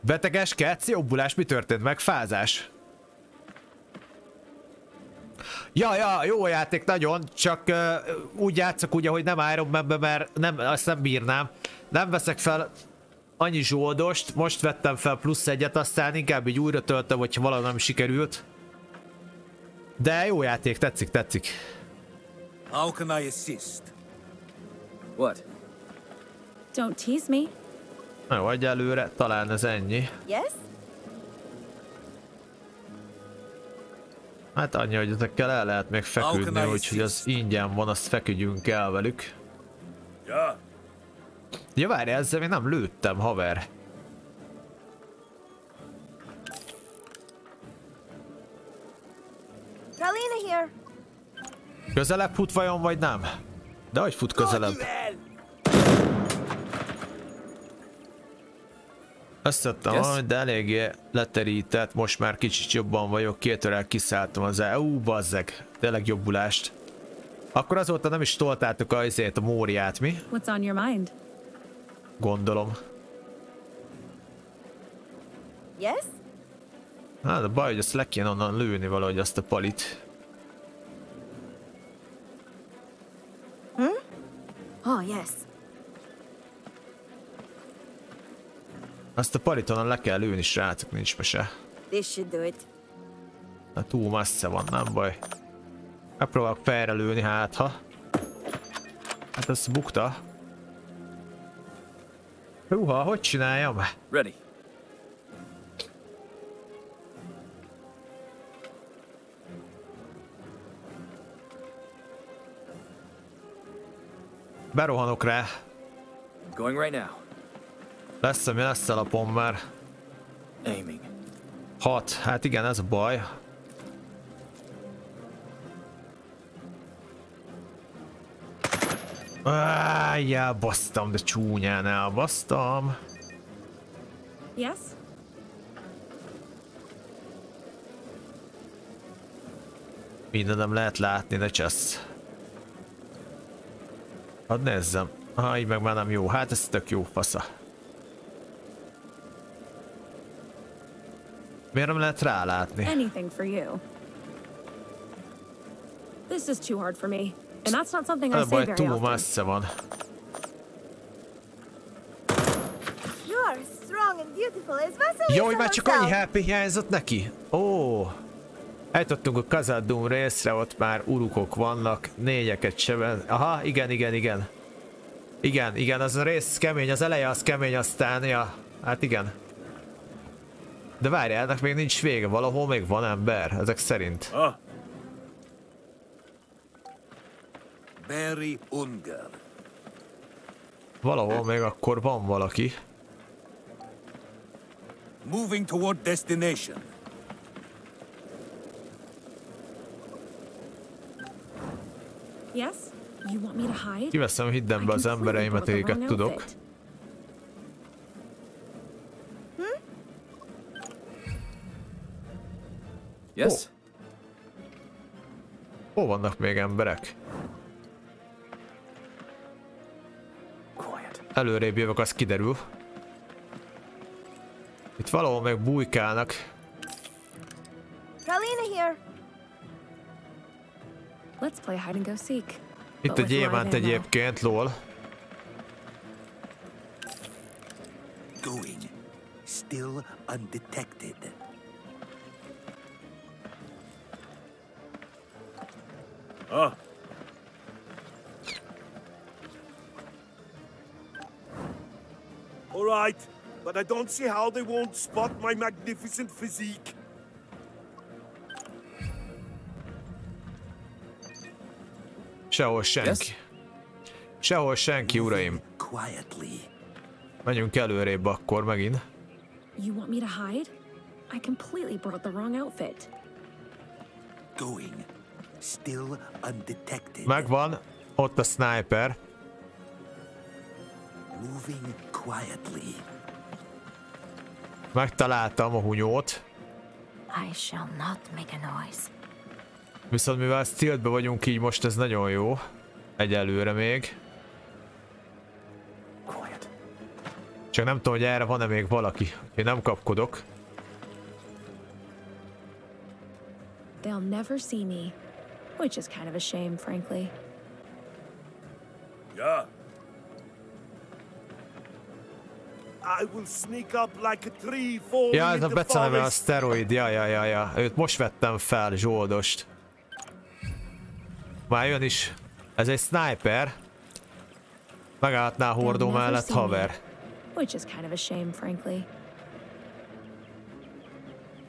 Beteges, kec, jobbulás, mi történt? Megfázás? Ja, ja, jó játék nagyon, csak uh, úgy játszok ugye, hogy nem Iron man mert nem, azt nem bírnám. Nem veszek fel annyi zsoldost, most vettem fel plusz egyet, aztán inkább így újra töltöm, hogyha valami nem sikerült. De jó játék, tetszik, tetszik. How can I assist? What? Don't tease me. Na jó, egyelőre talán ez ennyi. Yes? Hát annyi, hogy ezekkel el lehet még feküdni, úgyhogy az ingyen van, azt feküdjünk el velük. Ja. Ja várj, ezzel még nem lőttem, haver. Közelebb fut vajon, vagy nem? De hogy fut közelebb? Azt tettem de eléggé leterített, most már kicsit jobban vagyok, két órák kiszálltam az el. Ú, bazzeg, tényleg jobbulást. Akkor azóta nem is toltátok a, azért a móriát, mi? What's on your mind? Gondolom. Yes? Hát a baj, hogy azt le kéne onnan lőni valahogy azt a palit. Hmm? Oh, yes. Azt a palitonon le kell lőni, srácok, nincs mese. This should do it. Na túl messze van, nem baj. Megpróbálok felre lőni, hát ha. Hát ez bukta. Húha, hogy csináljam? Ready. Berohanok rá. Going right now. Lesz, ami lesz alapom már. Aiming. Hat. Hát igen, ez a baj. Ájjá, basztam, de csúnyán elbasztam. Yes? Mindenem lehet látni, de csesz. Hadd nézzem. Ha, így meg már nem jó. Hát ez tök jó fasza. Miért nem lehet rálátni? Anything for you. This is too hard for me. And that's not something I say baj, very túl often. messze van. You are strong and beautiful as Vasily Jó, hogy már csak annyi HP hiányzott neki? Ó. Eljutottunk a Kazadum részre, ott már urukok vannak, négyeket sebez. Aha, igen, igen, igen. Igen, igen, az a rész kemény, az eleje az kemény, aztán, ja, hát igen. De várjál, ennek még nincs vége, valahol még van ember, ezek szerint. Ah. Barry Unger. Valahol még akkor van valaki. Moving toward destination. Yes? You want me to hide? Kiveszem hiddembe az embereimet, akiket tudok. Yes? Hol vannak még emberek? Quiet. Előrébb jövök, az kiderül. Itt valahol meg bujkálnak. Pralina here. Let's play hide and go seek. Itt a gyémánt egyébként, lol. Going. Still undetected. Ah. All right, but I don't see how they won't spot my magnificent physique. Sehol senki. Yes? Sehol senki, uraim. Quietly. Menjünk előrébb akkor megint. You want me to hide? I completely brought the wrong outfit. Going. Still undetected. Megvan. Ott a sniper. Moving quietly. Megtaláltam a hunyót. I shall not make a noise. Viszont mivel stealthbe vagyunk így most ez nagyon jó. Egyelőre még. Quiet. Csak Csak nem tudom, hogy erre van-e még valaki. Én nem kapkodok. They'll never see me, which is kind of a shame, frankly. Yeah. I will sneak up like a tree falling Ja, ez a beceneve a forest. szteroid, ja, ja, ja, ja. Őt most vettem fel, Zsoldost. Már jön is. Ez egy sniper. Megállhatná a hordó mellett haver. Which is kind of a shame, frankly.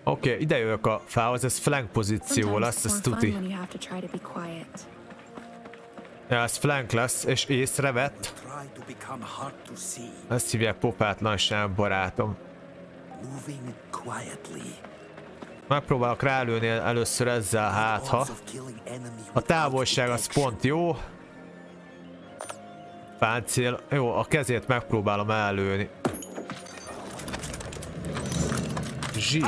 Oké, okay, ide jövök a fához, ez flank pozíció lesz, ez tuti. Ja, ez flank lesz, és észrevett. Ezt hívják popátlanság, barátom. Megpróbálok rálőni először ezzel, hát ha. A távolság az pont jó. Páncél. Jó, a kezét megpróbálom előni. Zsír.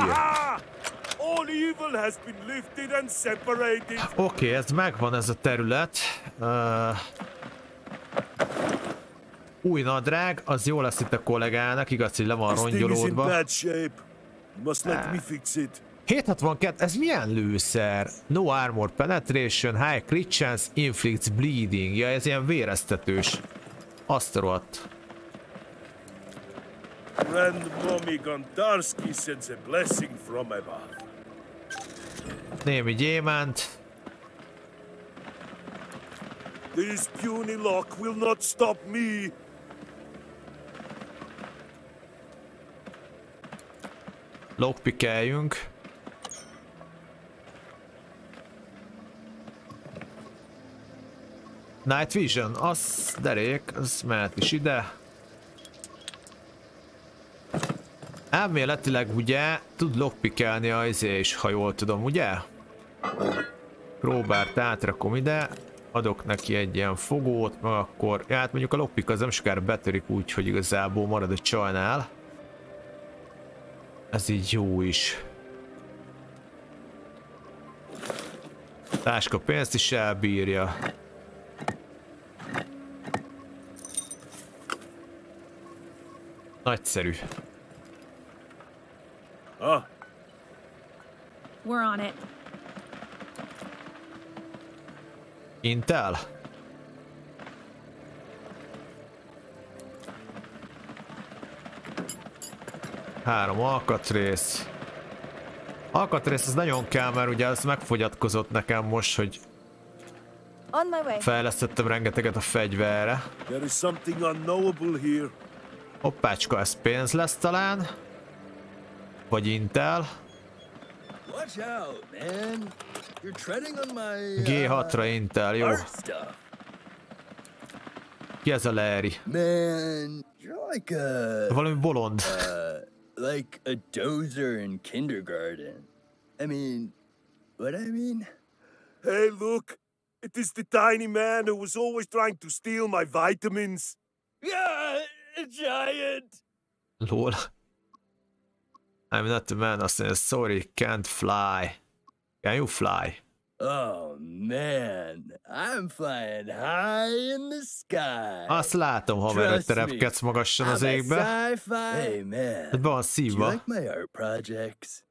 Oké, okay, ez megvan ez a terület. Uh, új nadrág, az jó lesz itt a kollégának, igaz, hogy le van rongyolódva. bad shape. Must let me fix it. 762, ez milyen lőszer? No armor penetration, high crit chance, inflicts bleeding. Ja, ez ilyen véreztetős. Azt rohadt. Grand Mommy Gondarski sends a blessing from above. Némi gyémánt. This puny lock will not stop me. Lockpickeljünk. Night Vision, az derék, az mehet is ide. Elméletileg ugye tud lockpickelni a izé is, ha jól tudom, ugye? Próbárt átrakom ide, adok neki egy ilyen fogót, meg akkor, ja, hát mondjuk a lockpick az nem sokára betörik úgy, hogy igazából marad a csajnál. Ez így jó is. Táska pénzt is elbírja. Nagyszerű. Ah, We're on it. Intel? Három alkatrész. Alkatrész az nagyon kell, mert ugye az megfogyatkozott nekem most, hogy On my way. fejlesztettem rengeteget a fegyverre. there is something unknowable here. Hoppácska, ez pénz lesz talán? Vagy Intel? Watch out, man. You're treading on my G6-ra Intel, jó. art. Ki ez a Larry? Man, you're like a Valami bolond. Uh, like a dozer in kindergarten. I mean, what I mean? Hey, look. It is the tiny man who was always trying to steal my vitamins. Yeah, a giant. Lol. I'm not the man, azt mondja, sorry, can't fly. Can you fly? Oh man, I'm flying high in the sky. Azt látom, haver, hogy te repkedsz magasan az égbe. Hey man, be van you szívva. like my art projects?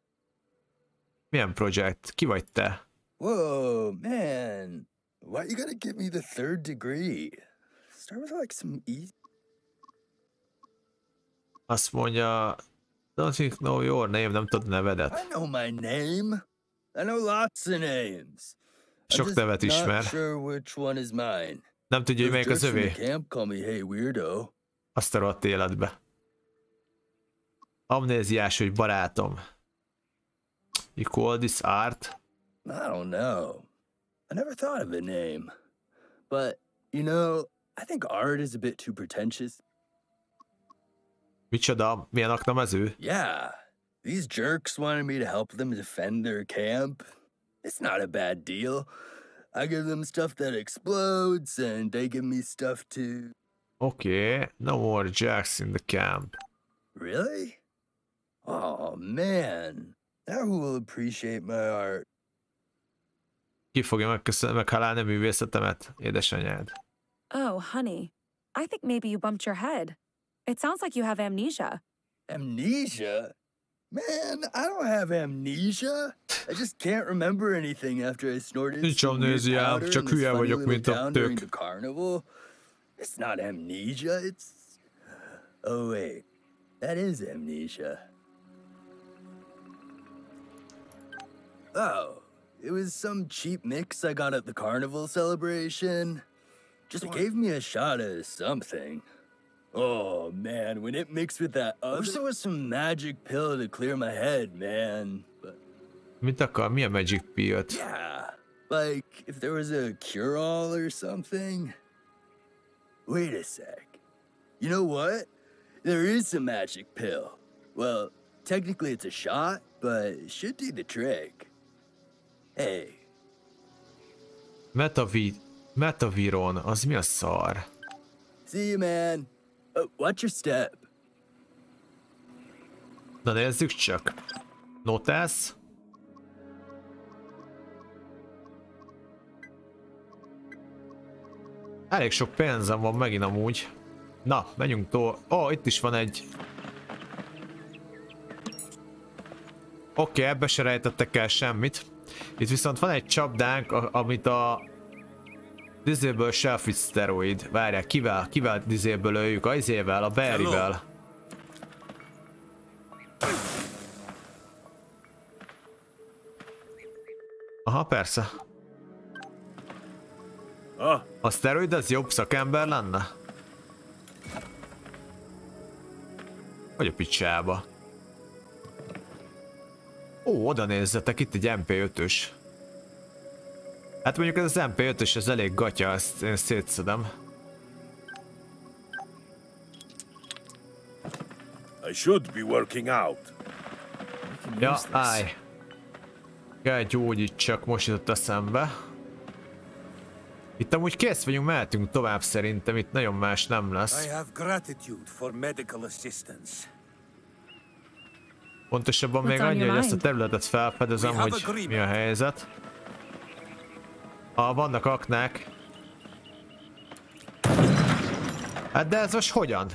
Milyen projekt? Ki vagy te? Whoa, man. Why you gotta give me the third degree? Start with like some easy. Azt mondja, don't think know your name, nem tudod nevedet. I know my name. Sok nevet ismer. Nem tudja, hogy melyik az övé. Azt a rohadt életbe. Amnéziás, hogy barátom. You call this art? I don't know. I never thought of a name. But, you know, I think art is a bit too pretentious. Micsoda? Milyen aknamező? Yeah, these jerks wanted me to help them defend their camp. It's not a bad deal. I give them stuff that explodes, and they give me stuff too. Okay. no more jacks in the camp. Really? Oh, man. Now who will appreciate my art? Ki fogja megköszönni, meghalálni a művészetemet, édesanyád? Oh, honey. I think maybe you bumped your head. It sounds like you have amnesia. Amnesia? Man, I don't have amnesia. I just can't remember anything after I snorted Nincs amnéziám, powder csak hülye funny vagyok, little mint a town during tök. the carnival. It's not amnesia, it's... Oh wait, that is amnesia. Oh, it was some cheap mix I got at the carnival celebration. Just gave me a shot of something. Oh man, when it mixed with that other... I wish there was some magic pill to clear my head, man. But Mit akar? Milyen Magic Pill-t? yeah, like if there was a cure-all or something. Wait a sec. You know what? There is a magic pill. Well, technically it's a shot, but it should do the trick. Hey, Metavi... Metaviron, az mi a szar? see you, man. Watch your step. Na nézzük csak. Notász? Elég sok pénzem van megint amúgy. Na, menjünk tovább. Ó, oh, itt is van egy... Oké, okay, ebbe se rejtettek el semmit. Itt viszont van egy csapdánk, amit a... Dizéből Selfish Steroid. Várják, kivel, kivel dizéből öljük? A izével, a Barryvel. Aha, persze. Ah, A szteroid az jobb szakember lenne? Vagy a picsába? Ó, oda nézzetek, itt egy MP5-ös. Hát mondjuk ez az MP5-ös, ez elég gatya, ezt én szétszedem. I should be working out. Ja, állj. Kell gyógyítsak, most jutott eszembe. Itt amúgy kész vagyunk, mehetünk tovább szerintem, itt nagyon más nem lesz. I have gratitude for medical assistance. Pontosabban még on annyi, your hogy ezt a területet felfedezem, hogy mi a helyzet. Ha vannak aknák. Hát de ez most hogyan?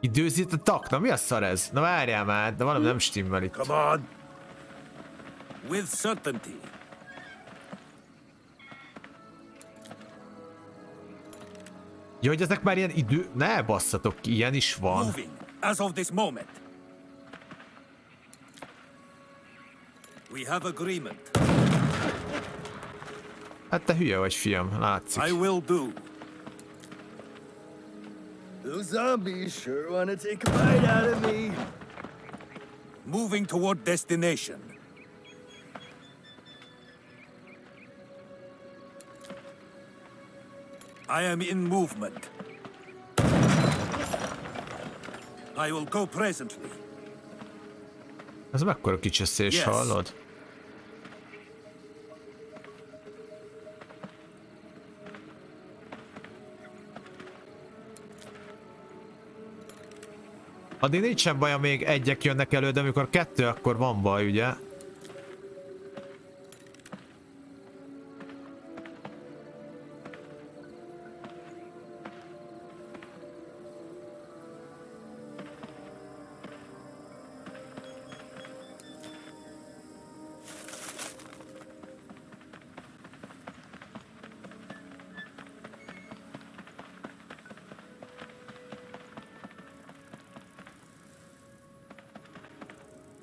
Időzített akna? Mi a szar ez? Na várjál már, de valami nem stimmel itt. Come on. With certainty. Jó, hogy ezek már ilyen idő... Ne basszatok ki, ilyen is van. Moving as of this moment. We have agreement. Hát te hülye vagy, fiam, látszik. I will do. Those zombies sure want to take a bite out of me. Moving toward destination. I am in movement. I will go presently. Ez mekkora kicseszés, Yes. hallod? Addig nincsen baj, még egyek jönnek elő, de amikor kettő, akkor van baj, ugye?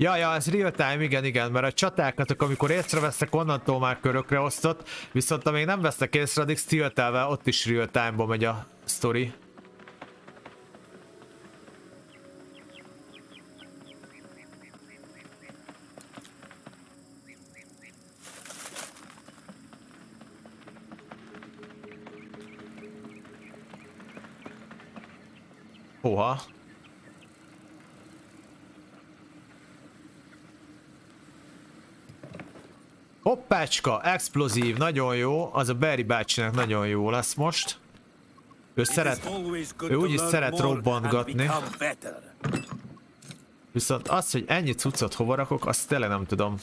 Ja, ja, ez real time, igen, igen, mert a csatákat, amikor észreveszek, onnantól már körökre osztott, viszont amíg nem vesznek észre, addig stiltelve ott is real time-ba megy a story. Hoppácska, explozív, nagyon jó. Az a Barry bácsinak nagyon jó lesz most. Ő szeret, ő úgyis szeret robbantgatni. Viszont az, hogy ennyi cuccot hova rakok, azt tényleg nem tudom.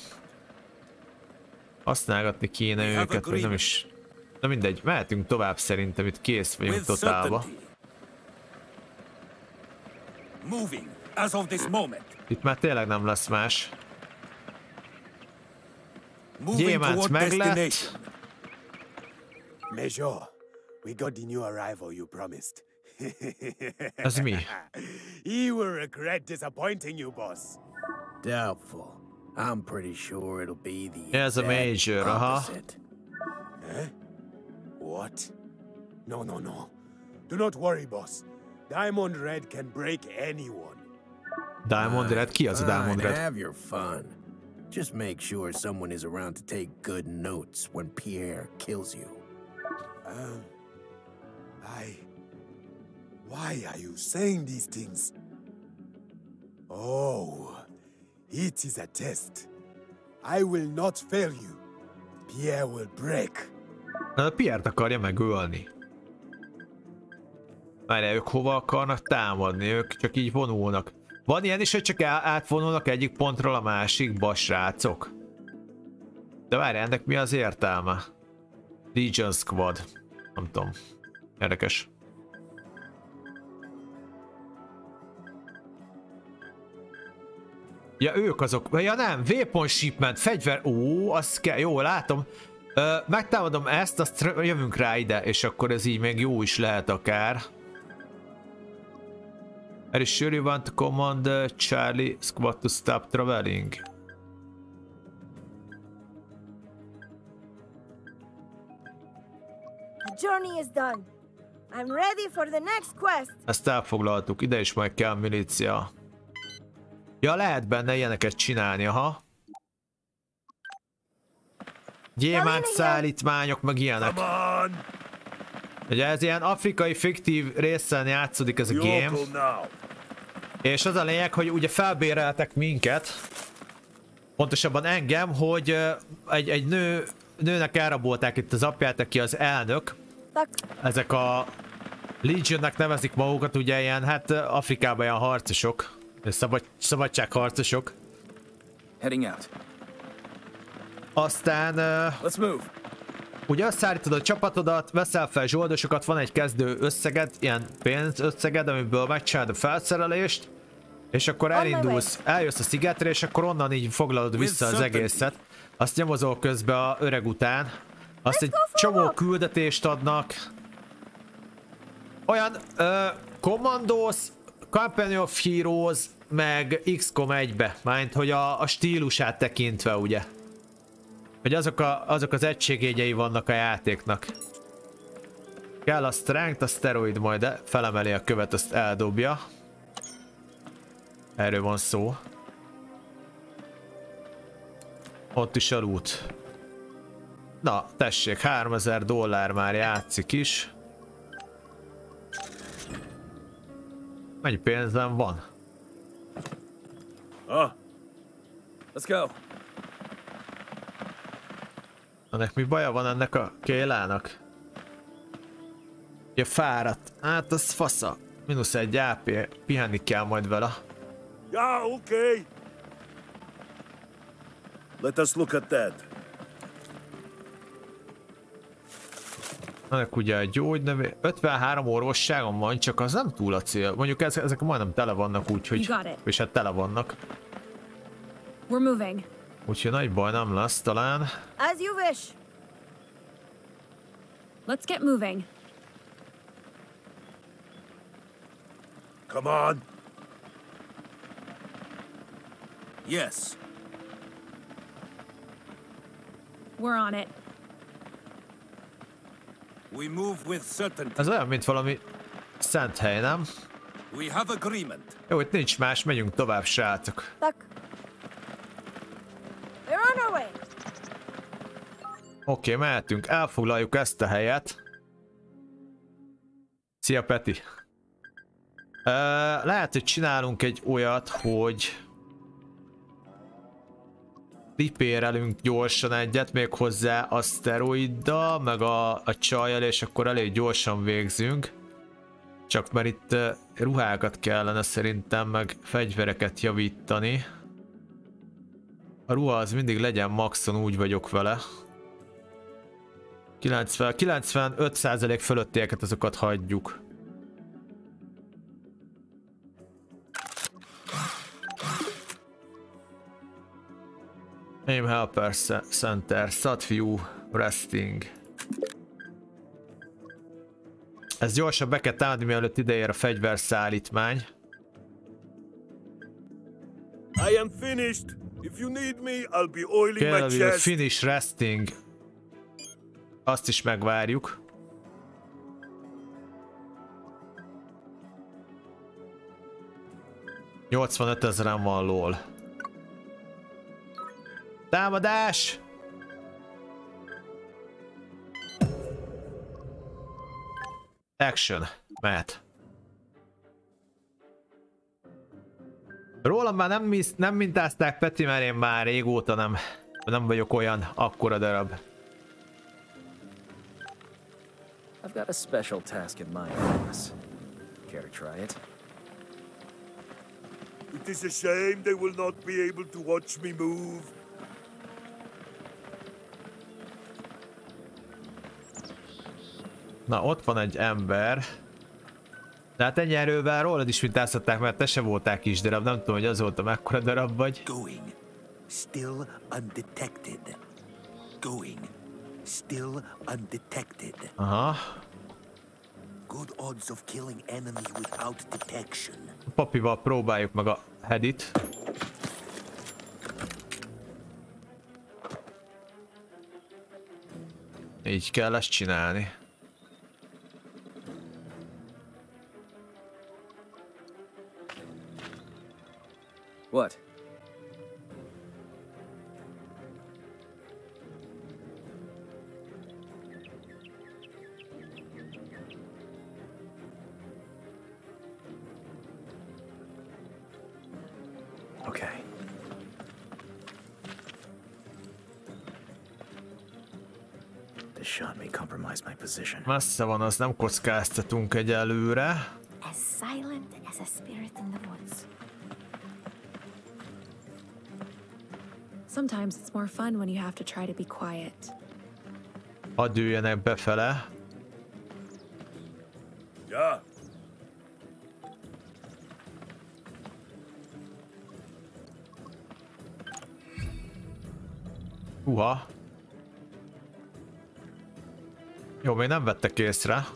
Használgatni kéne őket, vagy nem is. Na mindegy, mehetünk tovább szerintem, itt kész vagyunk totálba. Itt már tényleg nem lesz más. Moving Gyémánt toward meg lett. destination. Major, we got the new arrival you promised. Ez me. he will regret disappointing you, boss. Doubtful. I'm pretty sure it'll be the There's a exact major, uh-huh. opposite. What? No, no, no. Do not worry, boss. Diamond Red can break anyone. Diamond Red? Ki az a Diamond Red? have your fun. Just make sure someone is around to take good notes when Pierre kills you. Um, I. Why are you saying these things? Oh, it is a test. I will not fail you. Pierre will break. A Piert akarja megölni. Várjál, ők hova akarnak támadni? Ők csak így vonulnak. Van ilyen is, hogy csak átvonulnak egyik pontról a másikba, srácok? De várjál, ennek mi az értelme? Legion Squad. Nem tudom. Érdekes. Ja, ők azok. Ja nem, Weapon Shipment, fegyver. Ó, azt kell, jó, látom. Ö, megtámadom ezt, azt jövünk rá ide, és akkor ez így még jó is lehet akár. Are you sure you want to command uh, Charlie Squad to stop traveling? The journey is done. I'm ready for the next quest. Ezt elfoglaltuk, ide is majd kell milícia. Ja, lehet benne ilyeneket csinálni, aha. Gyémánt szállítmányok, meg ilyenek. Come on! Ugye ez ilyen afrikai fiktív részen játszódik ez a game. És az a lényeg, hogy ugye felbéreltek minket, pontosabban engem, hogy egy, egy nő, nőnek elrabolták itt az apját, aki az elnök. Ezek a Legionnek nevezik magukat, ugye ilyen, hát Afrikában ilyen harcosok, szabad, szabadságharcosok. Heading out. Aztán ö, Let's move. Ugye összeállítod a csapatodat, veszel fel zsoldosokat, van egy kezdő összeged, ilyen pénzösszeged, amiből megcsinálod a felszerelést, és akkor elindulsz, eljössz a szigetre, és akkor onnan így foglalod vissza az egészet. Azt nyomozol közben a öreg után. Azt egy csomó küldetést adnak. Olyan ö, Commandos, Company of Heroes, meg XCOM 1-be, mind hogy a, a stílusát tekintve, ugye. Hogy azok, a, azok az egységjegyei vannak a játéknak. Kell a strength, a steroid majd e- felemeli a követ, azt eldobja. Erről van szó. Ott is a loot. Na, tessék, 3000 dollár már játszik is. Mennyi pénzem van? Oh. Let's go. Ennek mi baja van ennek a kélának? Ja, fáradt. Hát az fasza. Minusz egy AP. Pihenni kell majd vele. Yeah, okay. Let us look at that. Ennek ugye a gyógynövé... 53 orvosságom van, csak az nem túl a cél. Mondjuk ez, ezek majdnem tele vannak, got it. És hát tele vannak. We're moving. Úgyhogy nagy baj nem lesz talán. As you wish. Let's get moving. Come on. Yes. We're on it. We move with certainty. Ez olyan, mint valami szent hely, nem? We have agreement. Jó, itt nincs más, megyünk tovább, srácok. Tak. Oké, okay, mehetünk, elfoglaljuk ezt a helyet. Szia Peti! Ö, lehet, hogy csinálunk egy olyat, hogy ripérelünk gyorsan egyet, még hozzá a szteroiddal, meg a, a csajjal, és akkor elég gyorsan végzünk. Csak mert itt ö, ruhákat kellene szerintem, meg fegyvereket javítani. A ruha az mindig legyen maxon, úgy vagyok vele. 90, 95% fölöttieket azokat hagyjuk. Aim Helper Center, Satview Resting. Ez gyorsan be kell támadni, mielőtt ideér a fegyverszállítmány. I am finished. If you need me, I'll be oiling my chest. Finish resting. Azt is megvárjuk. ...85 ezeren van lol. Támadás! Action. Mehet. Rólam már nem, nem mintázták Peti, mert én már régóta nem, nem vagyok olyan akkora darab. I've got a special task in mind for us. Care to try it? It is a shame they will not be able to watch me move. Na, ott van egy ember. De hát ennyi erővel rólad is mintáztatták, mert te se voltál kis darab. Nem tudom, hogy azóta mekkora darab vagy. Going. Still undetected. Going. Still undetected. Aha. Good odds of killing enemy without detection. Papival próbáljuk meg a headit. Így kell ezt csinálni. What? Messze van, az nem kockáztatunk egyelőre. As silent as a spirit in the woods. Sometimes it's more fun when you have to try to be quiet. Hadd üljenek befele. Yeah. Uha. Jó, még nem vettek észre.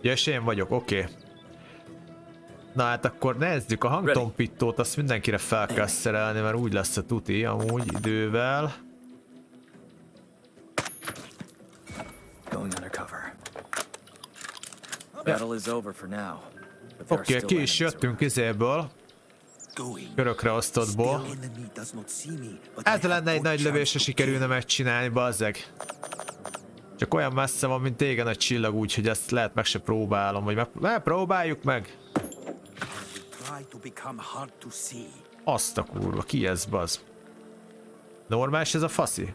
Ja, és én vagyok, oké. Okay. Na hát akkor nézzük a hangtompítót, azt mindenkire fel kell szerelni, mert úgy lesz a tuti amúgy idővel. Oké, okay, ki is jöttünk izéből, körökre osztottból. Ez lenne egy nagy lövésre sikerülne megcsinálni, bazzeg. Csak olyan messze van, mint tégen a csillag, úgyhogy ezt lehet meg se próbálom, vagy meg... Ne, próbáljuk meg! Azt a kurva, ki ez, baz? Normális ez a faszi?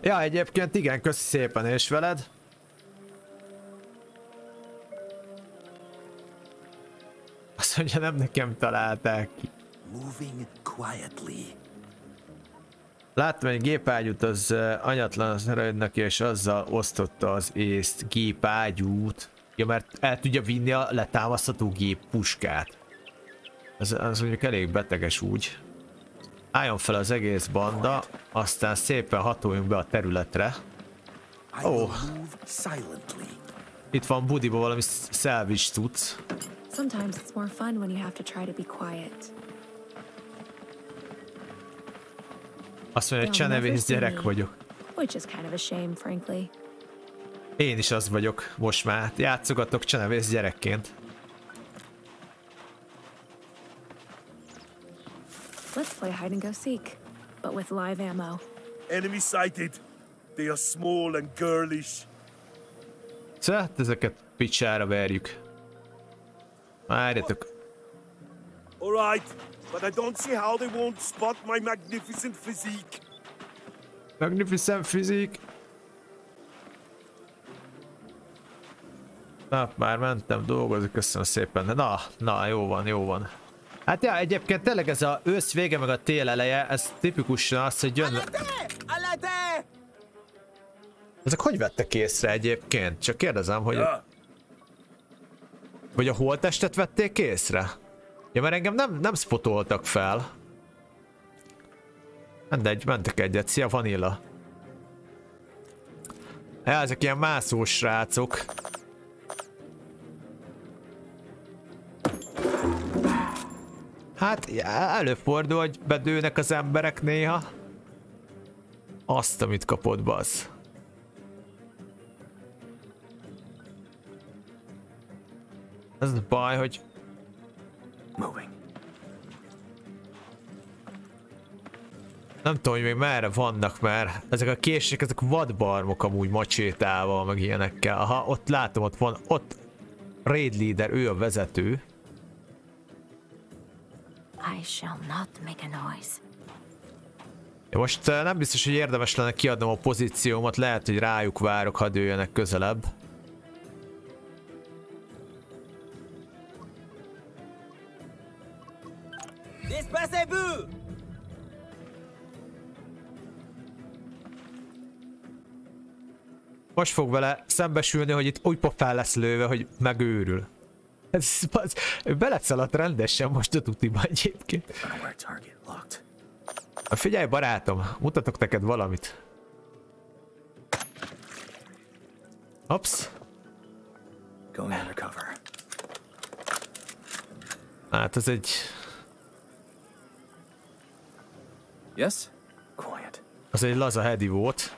Ja, egyébként igen, köszi szépen, és veled? Azt mondja, nem nekem találták ki. Moving quietly. Láttam egy gépágyút, az anyatlan az erődnek, és azzal osztotta az észt gépágyút. Ja, mert el tudja vinni a letámasztható géppuskát. Az, az mondjuk elég beteges úgy. Álljon fel az egész banda, aztán szépen hatoljunk be a területre. I Oh. Itt van Budiba valami szelvis tudsz. Sometimes it's more fun when you have to try to be quiet. Azt mondja, hogy csenevész gyerek vagyok. Which is kind of a shame, frankly. Én is az vagyok most már. Játszogatok csenevész gyerekként. Let's play hide and go seek, but with live ammo. Enemy sighted. They are small and girlish. Szóval hát ezeket picsára verjük. Várjatok. Alright, but I don't see how they won't spot my magnificent physique. Magnificent fizik. Na, már mentem dolgozni, köszönöm szépen. Na, na, jó van, jó van. Hát ja, egyébként tényleg ez a ősz vége meg a tél eleje, ez tipikusan az, hogy jön... Ezek hogy vettek észre egyébként? Csak kérdezem, hogy... Vagy a holttestet vették észre? Ja, mert engem nem, nem spotoltak fel. Mindegy, mentek egyet. Szia, Vanilla. Ja, ezek ilyen mászós srácok. Hát előfordul, hogy bedőnek az emberek néha. Azt, amit kapod, basz. Ez a baj, hogy... Moving. Nem tudom, hogy még merre vannak, mert ezek a kések, ezek vadbarmok amúgy macsétával, meg ilyenekkel. Aha, ott látom, ott van, ott raid leader, ő a vezető. I shall not make a noise. Most uh, nem biztos, hogy érdemes lenne kiadnom a pozíciómat, lehet, hogy rájuk várok, hadd jöjjenek közelebb. Most fog vele szembesülni, hogy itt úgy pofán lesz lőve, hogy megőrül. Ez, az, beleszaladt rendesen most a tutiba egyébként. Figyelj barátom, mutatok neked valamit. Ops. Going undercover. Hát ez egy... Yes? Quiet. Az egy laza hedi volt.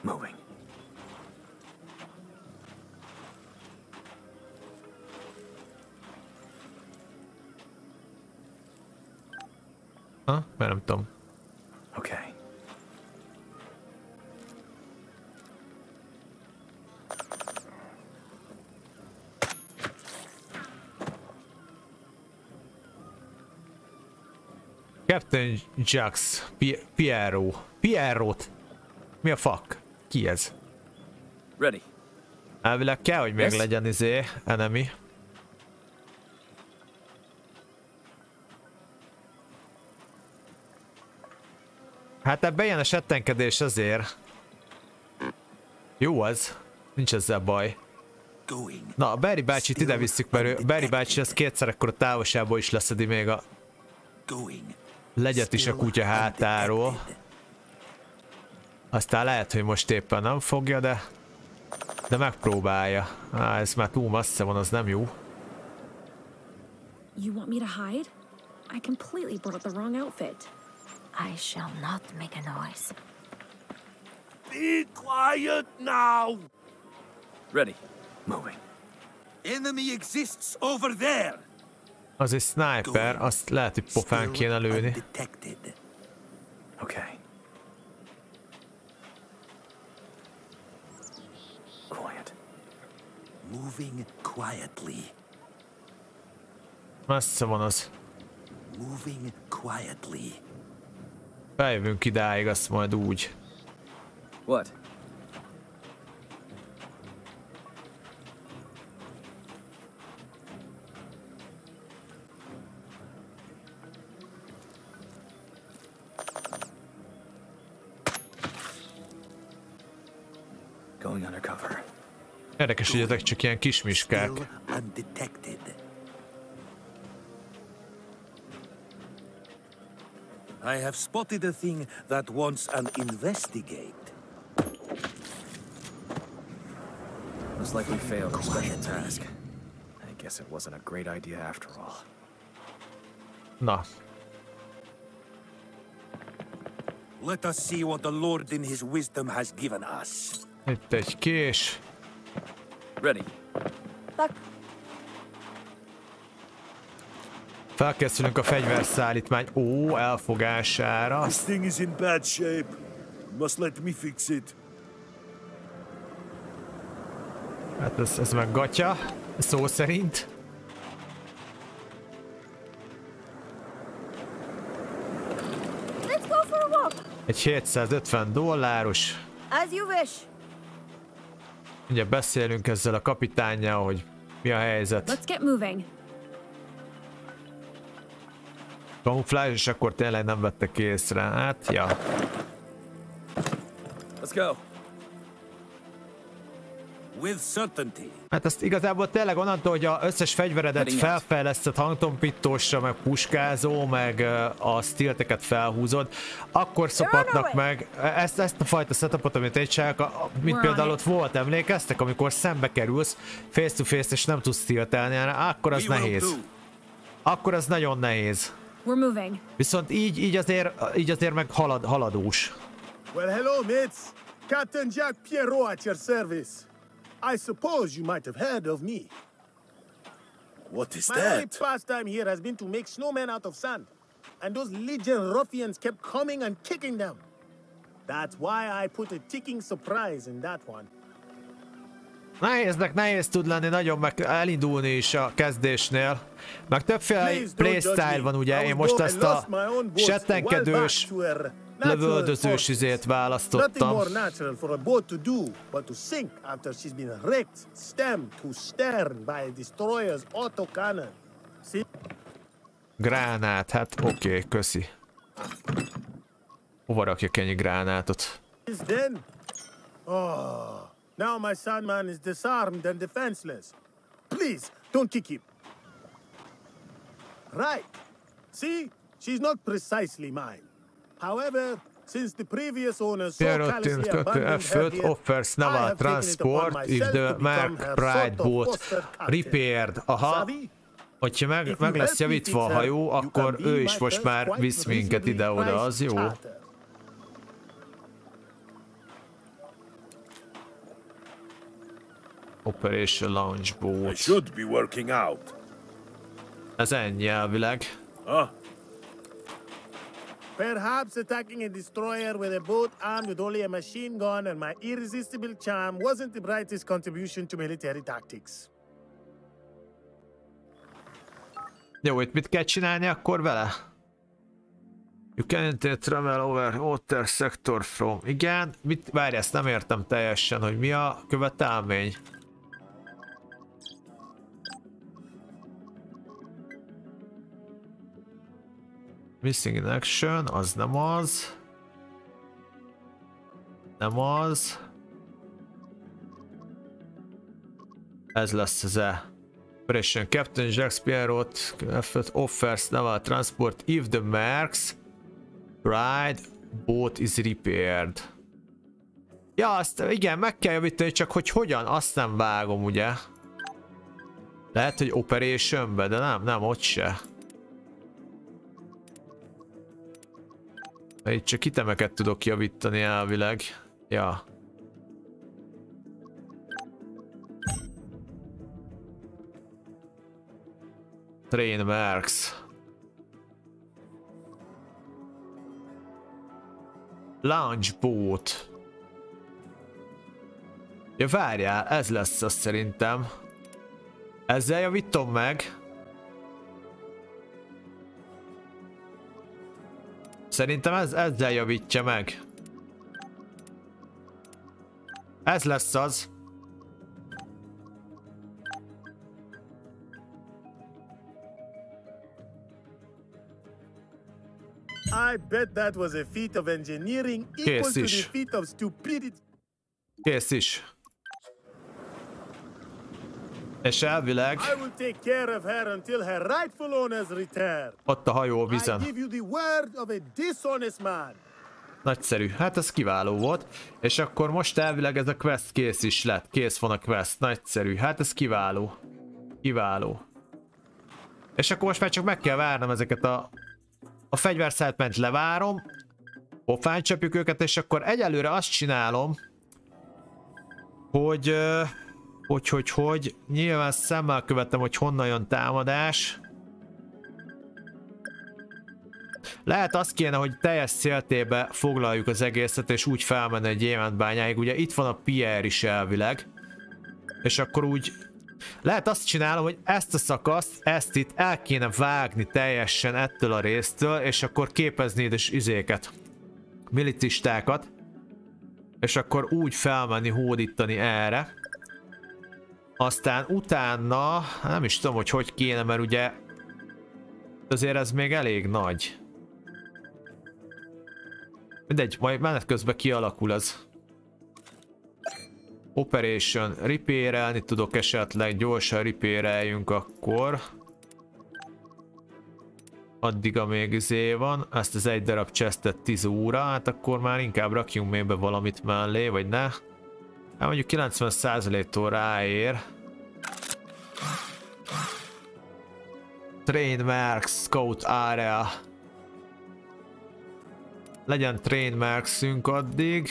Moving. Ha? Mert nem tudom. Jax, Pi Piero. Pierrot. Mi a fuck? Ki ez? Ready. Elvileg kell, hogy Yes. legyen izé, enemy. Hát ebben ilyen a settenkedés azért. Jó az. Nincs ezzel baj. Na, a Barry bácsit ide visszük, mert Barry bácsi az kétszer ekkora távolságból is leszedi még a Going. Legyet is a kutya hátáról. Aztán lehet, hogy most éppen nem fogja, de... De megpróbálja. Á, ez már túl messze van, az nem jó. You want me to hide? I completely brought the wrong outfit. I shall not make a noise. Be quiet now! Ready. Moving. Enemy exists over there. Az egy sniper, azt lehet, hogy pofán kéne lőni. Okay. Quiet. Moving quietly. Messze van az. Moving quietly. Bejövünk idáig, azt majd úgy. What? Érdekes, hogy ezek csak ilyen kismiskák. I have spotted a thing that wants an investigate. Looks like we failed our special task. I guess it wasn't a great idea after all. Na, Let us see what the Lord in his wisdom has given us. itt egy kés. Ready. Tak, Felkészülünk a fegyverszállítmány ó elfogására. This thing is in bad shape. You must let me fix it. Hát ez, ez meg gatya, szó szerint. let's go for a walk. Egy 750 dolláros. As you wish. Ugye beszélünk ezzel a kapitánnyal, hogy mi a helyzet. Let's get moving. Kamuflázs, és akkor tényleg nem vettek észre. Hát, ja. Let's go. With certainty. Hát ezt igazából tényleg onnantól, hogy a összes fegyveredet felfejleszted hangtompítósra, meg puskázó, meg a stilteket felhúzod, akkor szopatnak meg ezt, ezt a fajta setupot, amit én csinálok, mint például ott volt, emlékeztek, amikor szembe kerülsz face to face és nem tudsz stiltelni, akkor az nehéz. Akkor az nagyon nehéz. We're moving. Viszont így, így azért, így azért meg halad, haladós. Well, hello, mates. Captain Jack Pierrot at your service. I suppose you might have heard of me. What is My only that? pastime here has been to make snowmen out of sand. And those Legion ruffians kept coming and kicking them. That's why I put a ticking surprise in that one. Nehéznek nehéz tud lenni nagyon meg elindulni is a kezdésnél. Meg többféle playstyle van ugye, én most ezt a my settenkedős, lövöldözős Nothing választottam. more natural for a boat to do but to sink after she's been wrecked stem to stern by a destroyer's autocannon. See? Gránát, hát oké, okay, köszi. Hova rakjak ennyi gránátot? Oh, now my Sandman is disarmed and defenseless. Please, don't kick him. Right. See, she's not precisely mine. However, since the previous owner so Pierrot callously in abandoned her F5 here, offers I naval have taken it upon transport if the her Pride boat repaired. Aha, hogyha meg, meg lesz javítva a hajó, akkor ő is most már visz minket ide-oda, az jó? Operation Launch Boat. Ez ennyi elvileg. Huh? Perhaps attacking a destroyer with a boat armed with only a machine gun and my irresistible charm wasn't the brightest contribution to military tactics. Jó, itt mit kell csinálni akkor vele? You can travel over water sector from... Igen, mit, várj, ezt nem értem teljesen, hogy mi a követelmény. Missing in action, az nem az. Nem az. Ez lesz az E. Operation Captain Jack Sparrowt offers naval transport if the Marks Pride boat is repaired. Ja, azt igen, meg kell javítani, csak hogy hogyan, azt nem vágom, ugye? Lehet, hogy Operationbe, de nem, nem, ott se. De itt csak itemeket tudok javítani elvileg. Ja. Train Marks. Launch boat. Ja, várjál, ez lesz az szerintem. Ezzel javítom meg. Szerintem ez, ezzel javítja meg. Ez lesz az. I bet that was a feat of engineering equal to the feat of stupidity. Kész is. És elvileg I will take care of her until her rightful owners return. ott a hajó a man. Nagyszerű. Hát ez kiváló volt. És akkor most elvileg ez a quest kész is lett. Kész van a quest. Nagyszerű. Hát ez kiváló. Kiváló. És akkor most már csak meg kell várnom ezeket a... A fegyverszállítmányt levárom. Pofán csapjuk őket, és akkor egyelőre azt csinálom, hogy... ö, Hogy, hogy, hogy... Nyilván szemmel követem, hogy honnan jön támadás. Lehet azt kéne, hogy teljes széltébe foglaljuk az egészet, és úgy felmenni egy gyémántbányáig. Ugye itt van a Pierre is elvileg. És akkor úgy... Lehet azt csinálom, hogy ezt a szakaszt, ezt itt el kéne vágni teljesen ettől a résztől, és akkor képeznéd is izéket. Milicistákat. És akkor úgy felmenni, hódítani erre. Aztán utána, nem is tudom, hogy hogy kéne, mert ugye azért ez még elég nagy. Mindegy, majd menet közben kialakul ez. Operation repairelni tudok esetleg, gyorsan repaireljünk akkor. Addig, amíg izé van, ezt az egy darab chestet 10 óra, hát akkor már inkább rakjunk még be valamit mellé, vagy ne. Hát mondjuk 90%-tól ráér. Trainmark Scout Area. Legyen Trainmarksünk addig.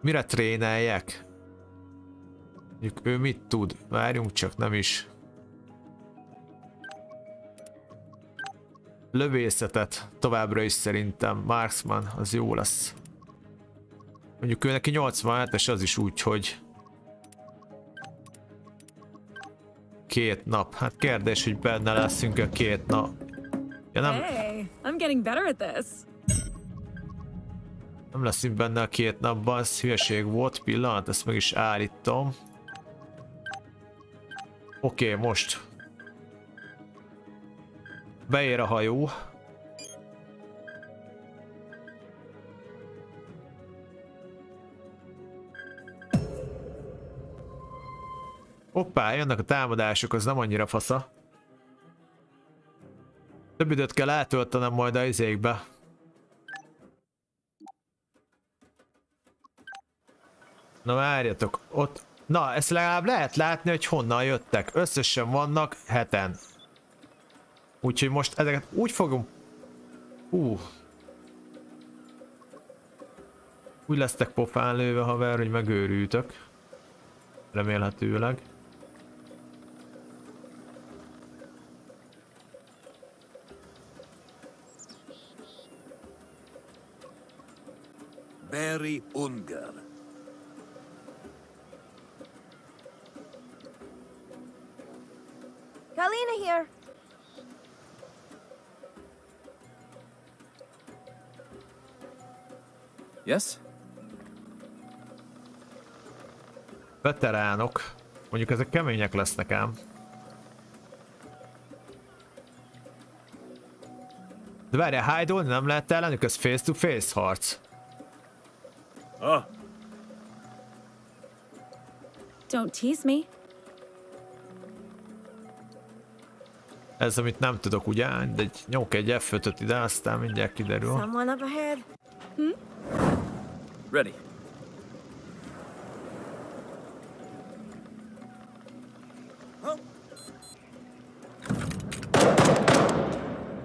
Mire tréneljek? Mondjuk ő mit tud? Várjunk csak, nem is. Lövészetet továbbra is szerintem. Marksman, az jó lesz. Mondjuk ő neki 87-es az is úgy, hogy két nap. Hát kérdés, hogy benne leszünk a két nap. Ja nem, Hey, I'm getting better at this. nem leszünk benne a két napban, ez hülyeség volt. Pillanat, ezt meg is állítom. Oké, okay, most. Beér a hajó. Hoppá, jönnek a támadások, az nem annyira fasza. Több időt kell eltöltenem majd a izékbe. Na várjatok, ott... Na, ezt legalább lehet látni, hogy honnan jöttek. Összesen vannak heten. Úgyhogy most ezeket úgy fogom... Ú. Úgy lesztek pofán lőve, haver, hogy megőrültök. Remélhetőleg. Barry Unger. Galena here. Yes? Veteránok. Mondjuk ezek kemények lesznek ám. De várjál, hide nem lehet ellenük, ez face to face harc. Ah, Don't tease me. Ez amit nem tudok ugye, de egy, nyomok egy f ide, aztán mindjárt kiderül. Someone up ahead. Ready.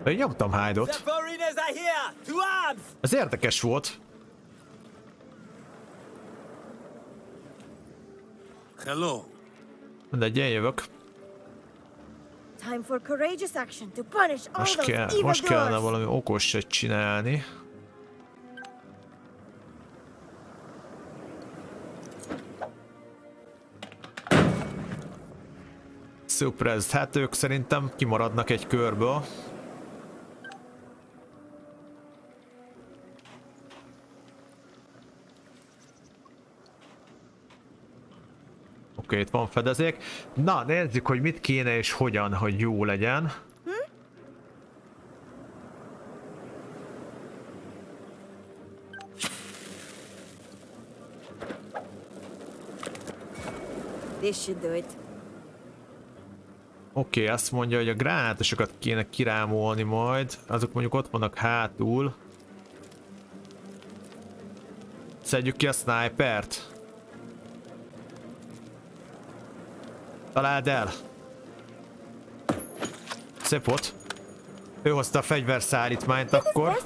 Én nyomtam hide-ot. foreigners are here! To arms! Ez érdekes volt. Hello. Mindegy, én jövök. Time for courageous action to punish all Most, those kell, evil most kellene valami okosat csinálni. Suppressed. Hát ők szerintem kimaradnak egy körből. Oké, itt van fedezék. Na, nézzük, hogy mit kéne és hogyan, hogy jó legyen. This should do it. Oké, okay, azt mondja, hogy a gránátosokat kéne kirámolni majd. Azok mondjuk ott vannak hátul. Szedjük ki a snipert. Találd el. Szép volt. Ő hozta a fegyverszállítmányt akkor.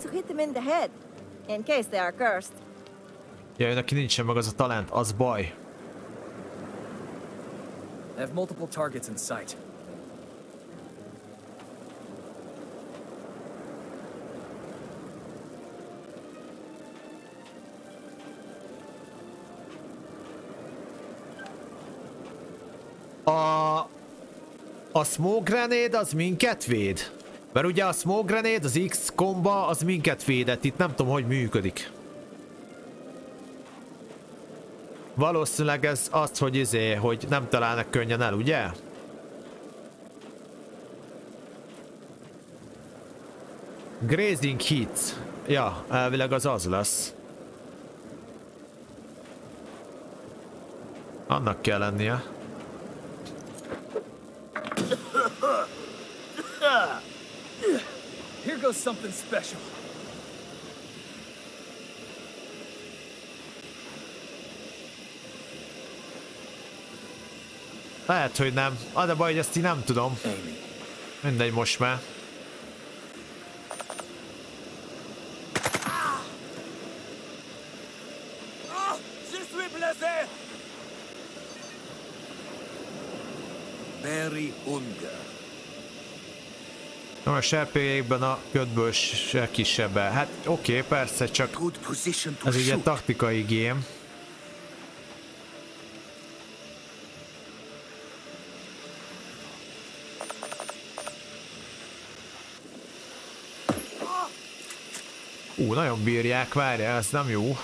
Ja, ő neki nincsen meg az a talent, az baj. Have multiple targets in sight. A smoke grenade az minket véd? Mert ugye a smoke grenade, az X komba, az minket védett. Itt nem tudom, hogy működik. Valószínűleg ez az, hogy izé, hogy nem találnak könnyen el, ugye? Grazing hits. Ja, elvileg az az lesz. Annak kell lennie. Here goes something special. Lehet, hogy nem. Az a baj, hogy ezt így nem tudom. Mindegy most már. Ah, je suis blessé! Mary Unger. Nem a serpélyekben a ködből se kisebb. Hát oké, okay, persze, csak ez shoot. taktikai game. Ú, nagyon bírják, várja, ez nem jó.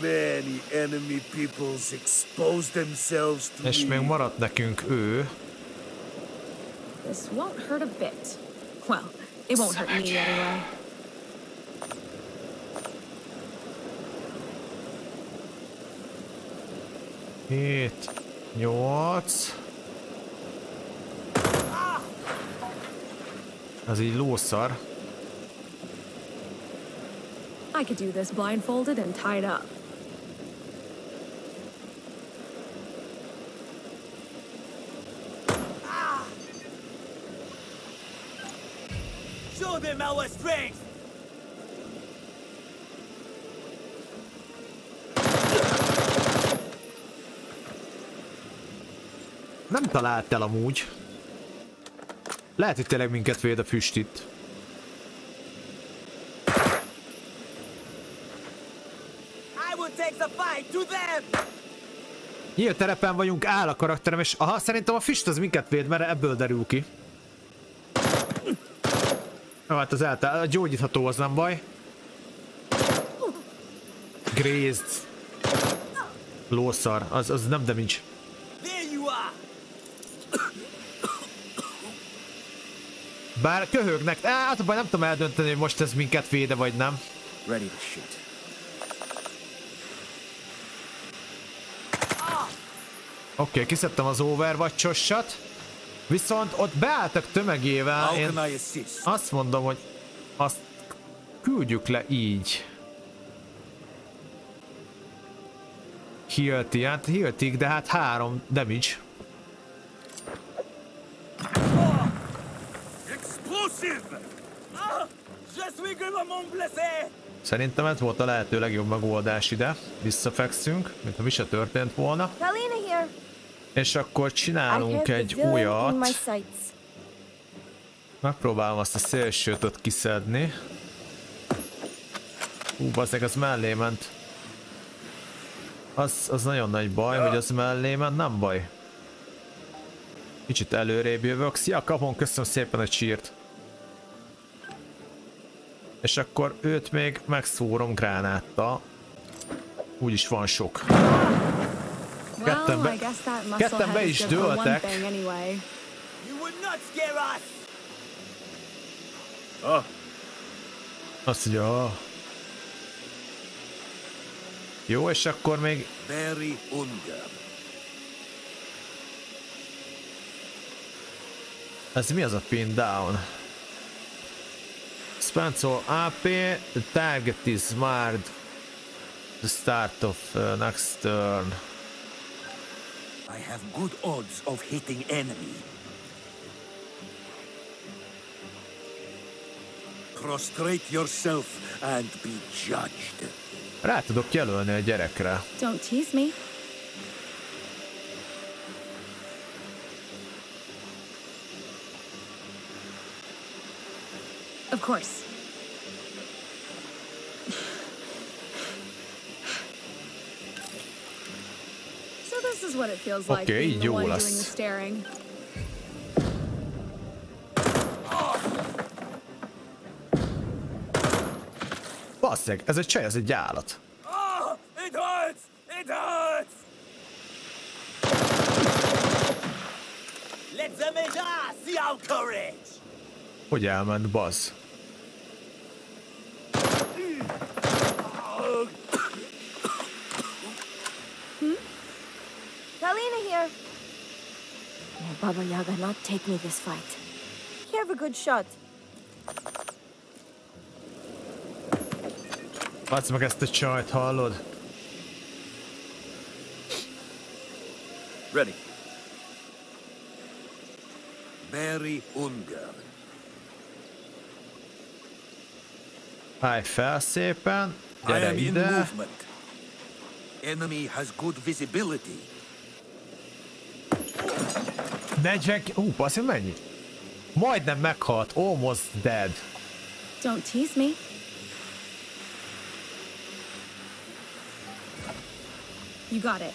Many enemy peoples expose themselves to És még maradt nekünk ő. This won't hurt a bit. Well, it won't hurt me anyway. Hét, nyolc. Az így lószar. I could do this blindfolded and tied up. Show them our strength! Nem talált el amúgy. Lehet, hogy tényleg minket véd a füst itt. Nyílt terepen vagyunk, áll a karakterem, és aha, szerintem a füst az minket véd, mert ebből derül ki. Jó, hát az eltál, a gyógyítható az nem baj. Grazed. Lószar, az, az nem damage. Bár köhögnek, á, hát baj, nem tudom eldönteni, hogy most ez minket véde vagy nem. Ready to shoot. Oké, okay, kiszedtem az overwatch Viszont ott beálltak tömegével, én azt mondom, hogy azt küldjük le így. Hilti, hát hiltig, de hát három damage. Explosive! Ah! Szerintem ez volt a lehető legjobb megoldás ide. Visszafekszünk, mintha mi se történt volna. És akkor csinálunk egy újat. Megpróbálom azt a szélsőt ott kiszedni. Hú, bazdmeg, az mellé ment. Az, az nagyon nagy baj, hogy az mellé ment, nem baj. Kicsit előrébb jövök. Szia, kapon, köszönöm szépen a csírt. És akkor őt még megszórom gránáttal. Úgyis van sok. Ketten Well, be- I guess that ketten muscle be is dőltek. thing anyway. You would not scare us! Azt mondja, ah. Jó, és akkor még Mary Unger. Ez mi az a pin down? Spencer AP, the target is marked the start of uh, next turn. I have good odds of hitting enemy. Prostrate yourself and be judged. Rá tudok jelölni a gyerekre. Don't tease me. Of course. Okay, the jó lesz. Basszeg, ez egy csaj, ez egy állat. Oh, it hurts! It hurts! Let the Major see our courage! Hogy elment, bazz? Baba Yaga not take me this fight. You Have a good shot. Adsz meg ezt a csajt, hallod? Ready. Mary Unger. Állj fel szépen. I Gyere am in ide. movement. Enemy has good visibility. 40... Ú, baszi, mennyi? Majdnem meghalt. Almost dead. Don't tease me. You got it.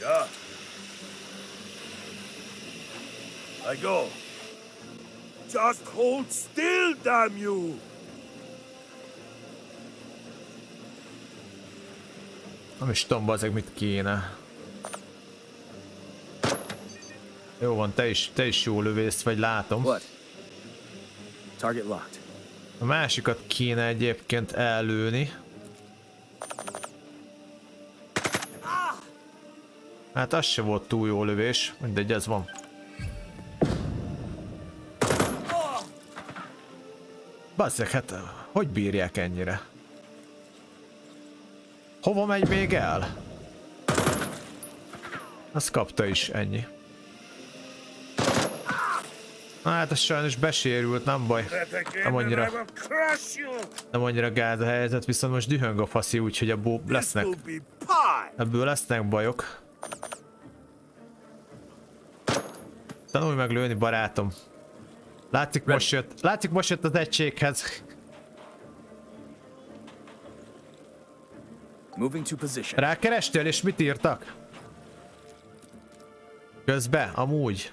Yeah. I go. Just hold still, damn you! Nem is tudom, bazeg, mit kéne. Jó van, te is, te is jó lövészt vagy, látom. What? Target locked. A másikat kéne egyébként ellőni. Hát az se volt túl jó lövés, mindegy, ez van. Bazzeg, hát hogy bírják ennyire? Hova megy még el? Azt kapta is, ennyi. Hát ez sajnos besérült, nem baj. Nem annyira, nem annyira gáz a helyzet, viszont most dühöng a faszi, úgyhogy ebből lesznek, ebből lesznek bajok. Tanulj meg lőni, barátom. Látszik most jött, látszik most jött az egységhez. Moving to position. Rákerestél és mit írtak? Közbe, amúgy.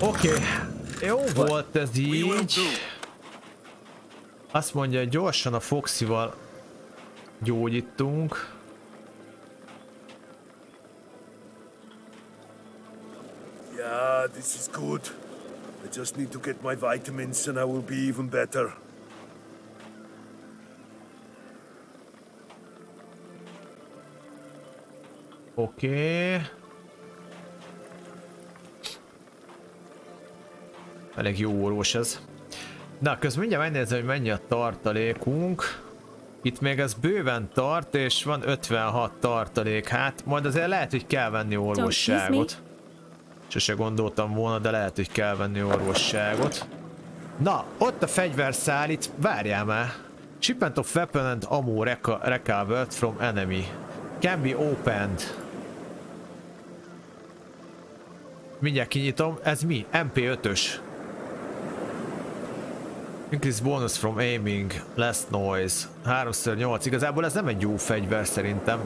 Oké, okay. jó volt ez így. Azt mondja, hogy gyorsan a Foxival gyógyítunk. Yeah, this is good. I just need to get my vitamins and I will be even better. Oké. Okay. Elég jó orvos ez. Na, közben mindjárt megnézem, hogy mennyi a tartalékunk. Itt még ez bőven tart, és van 56 tartalék. Hát, majd azért lehet, hogy kell venni orvosságot. Sose gondoltam volna, de lehet, hogy kell venni orvosságot. Na, ott a fegyverszál, itt várjál már. Shipment of weapon and ammo recovered from enemy. Can be opened. Mindjárt kinyitom. Ez mi? MP5-ös. Increase bonus from aiming, less noise. 3x8. Igazából ez nem egy jó fegyver szerintem.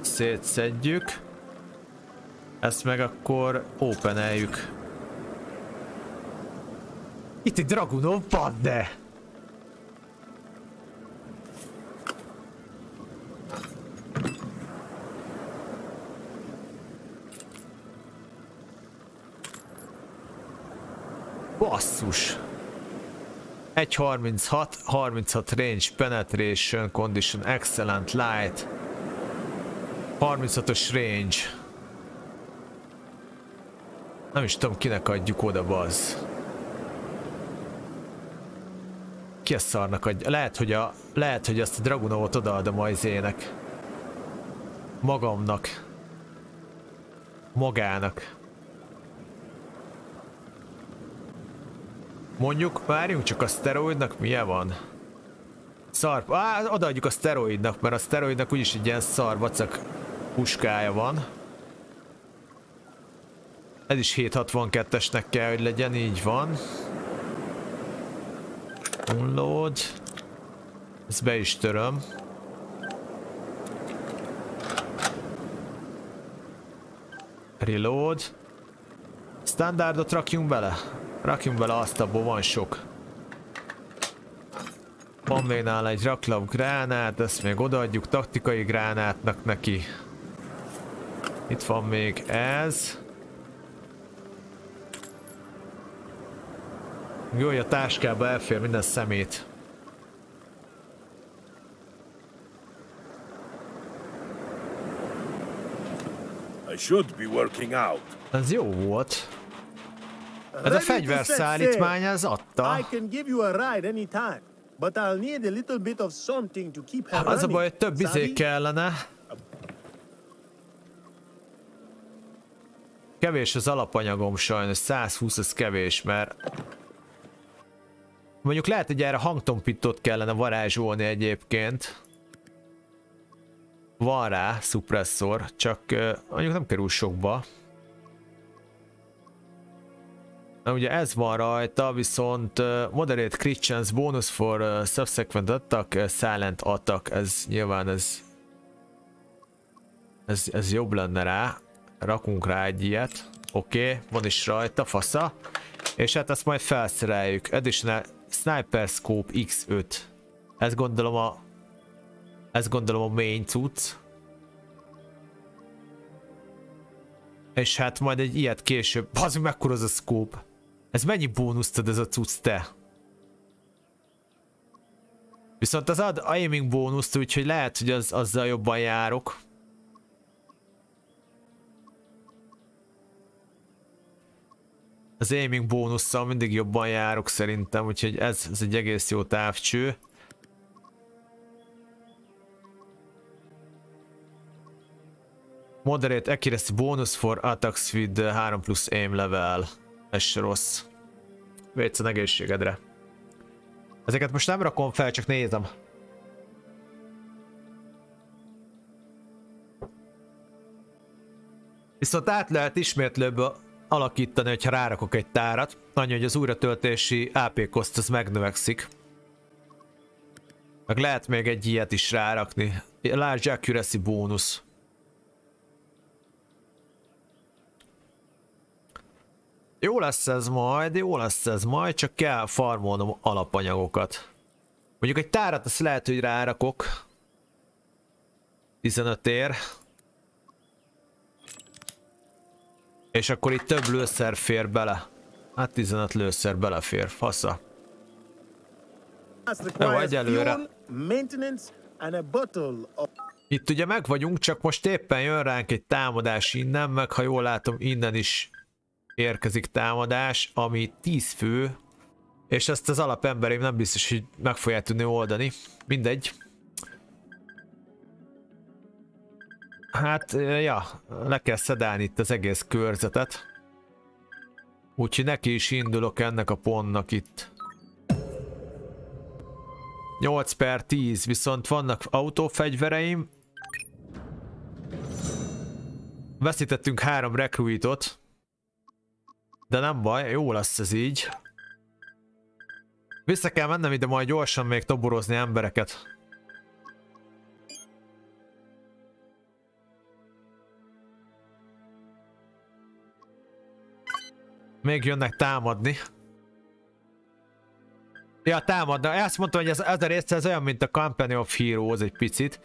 Szétszedjük. Ezt meg akkor openeljük. Itt egy Dragunov de! Basszus! 1.36, 36 range, penetration, condition, excellent, light. 36-os range. Nem is tudom, kinek adjuk oda, bazz. Ki a szarnak adja? Lehet, hogy, a, lehet, hogy azt a Dragunovot odaadom a izének. Magamnak. Magának. Mondjuk, várjunk csak a szteroidnak milyen van? Szar, á, odaadjuk a szteroidnak, mert a szteroidnak úgyis egy ilyen szar vacak puskája van. Ez is 762-esnek kell, hogy legyen, így van. Unload. Ezt be is töröm. Reload. Standardot rakjunk bele. Rakjunk bele azt, abból van sok. Van még nála egy raklav gránát, ezt még odaadjuk taktikai gránátnak neki. Itt van még ez. Jó, hogy a táskába elfér minden szemét. I should be working out. Ez jó volt. Ez a fegyverszállítmány, ez adta. Az a baj, hogy több izé kellene. Kevés az alapanyagom sajnos, 120 az kevés, mert... Mondjuk lehet, hogy erre hangtompítót kellene varázsolni egyébként. Van rá szupresszor, csak mondjuk nem kerül sokba. Na ugye ez van rajta, viszont Moderate Crit Chance bonus for subsequent attack, silent attack, ez nyilván ez, ez, ez jobb lenne rá. Rakunk rá egy ilyet. Oké, okay, van is rajta, fasza. És hát ezt majd felszereljük. Additional Sniper Scope X5. Ez gondolom a... Ez gondolom a main cucc. És hát majd egy ilyet később. Bazd, mekkora az a scope. Ez mennyi bónuszt ad ez a cucc, te? Viszont az ad aiming bónuszt, úgyhogy lehet, hogy az, azzal jobban járok. Az aiming bónusszal mindig jobban járok szerintem, úgyhogy ez, ez egy egész jó távcső. Moderate accuracy bonus for attacks with 3 plusz aim level. Ez se rossz. Vécen egészségedre. Ezeket most nem rakom fel, csak nézem. Viszont át lehet ismétlőbb alakítani, hogyha rárakok egy tárat. Annyi, hogy az újratöltési AP cost az megnövekszik. Meg lehet még egy ilyet is rárakni. Large accuracy bónusz. Jó lesz ez majd, jó lesz ez majd, csak kell farmolnom alapanyagokat. Mondjuk egy tárat azt lehet, hogy rárakok. 15 ér. És akkor itt több lőszer fér bele. Hát 15 lőszer belefér, fasza. Jó, egyelőre. bottle of Itt ugye meg vagyunk, csak most éppen jön ránk egy támadás innen, meg ha jól látom innen is érkezik támadás, ami 10 fő, és ezt az alapembereim nem biztos, hogy meg fogják tudni oldani. Mindegy. Hát, ja, le kell szedálni itt az egész körzetet. Úgyhogy neki is indulok ennek a pontnak itt. 8 per 10, viszont vannak autófegyvereim. Veszítettünk három rekruitot. De nem baj, jó lesz ez így. Vissza kell mennem ide majd gyorsan még toborozni embereket. Még jönnek támadni. Ja, támadna. Azt mondtam, hogy ez, ez a része ez olyan, mint a Company of Heroes egy picit.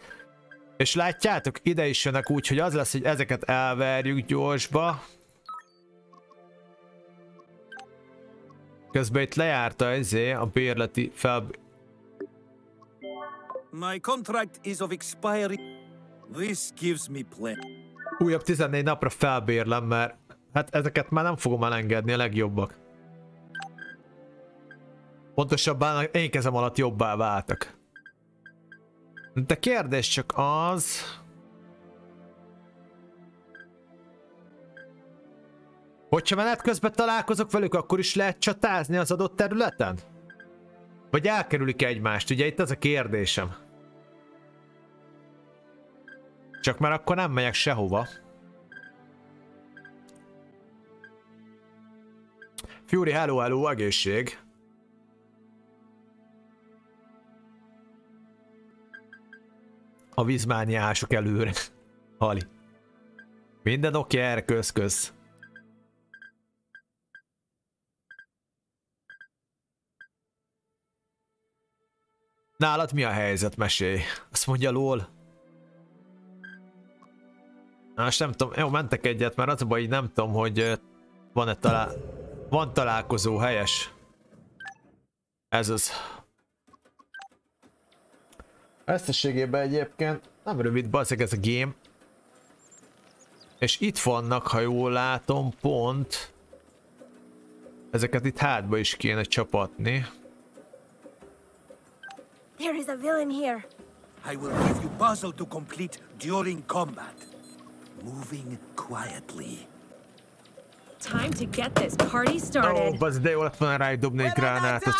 És látjátok, ide is jönnek úgy, hogy az lesz, hogy ezeket elverjük gyorsba. Közben itt lejárta ezé a bérleti fel... My contract is of expiry. This gives me plenty. Újabb 14 napra felbérlem, mert hát ezeket már nem fogom elengedni a legjobbak. Pontosabban én kezem alatt jobbá váltak. De kérdés csak az... Hogyha menet közben találkozok velük, akkor is lehet csatázni az adott területen? Vagy elkerülik egymást? Ugye itt az a kérdésem. Csak már akkor nem megyek sehova. Fury, hello, hello, egészség. A vizmániások előre. Hali. Minden oké, erre kösz, kösz. Nálad mi a helyzet, mesélj? Azt mondja. Na, most nem tudom, jó, mentek egyet, mert az így nem tudom, hogy van-e talál... Van találkozó, helyes. Ez az. Összességében egyébként nem rövid bazeg ez a game. És itt vannak, ha jól látom, pont. Ezeket itt hátba is kéne csapatni. There is a villain here. I will give you puzzle to complete during combat. Moving quietly. Time to get this party Ó, started. oh, bazd, de jó lett volna rájuk dobni egy gránátot.